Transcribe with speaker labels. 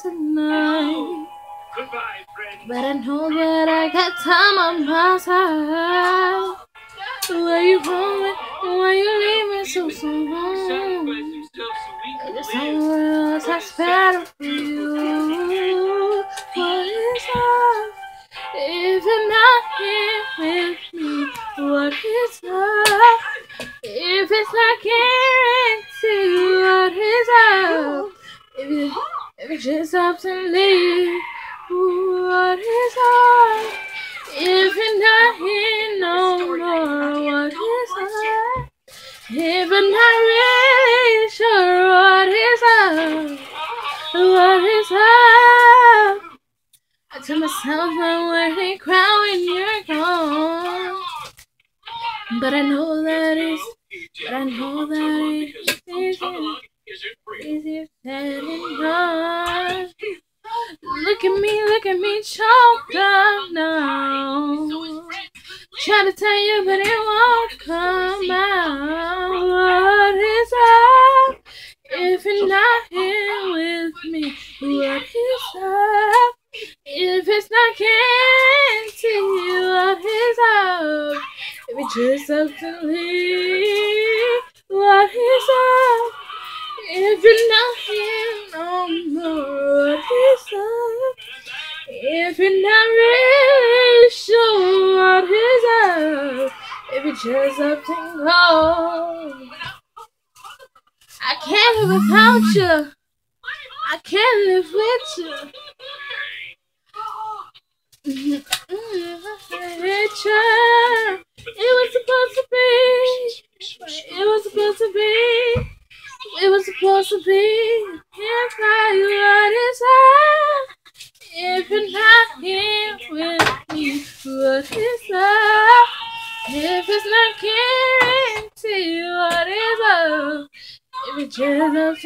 Speaker 1: tonight. But I know that I got time on my side. Where you going? Why you leaving so soon? There's somewhere else that's better for you. What is love if you're not here with me? What is love if it's not guaranteed? Just up and leave? What is love if you're not here no more? What is love if you're not really sure? What is love? What is love? I tell myself I'm worthy, cry when you're gone. But I know that it's, but I know that it's Try to tell you, but it won't come out. What is up if you're not here with me? What is up if it's not guaranteed? What is up if it's just up to leave? What is up if you're not here no more? What is up if you're not really sure? Is up if go? I can't live without you. I can't live with you. Picture. It was supposed to be. It was supposed to be. It was supposed to be. Cry what is up if you're not here with me. What is up if it's not guaranteed? What is up if it just up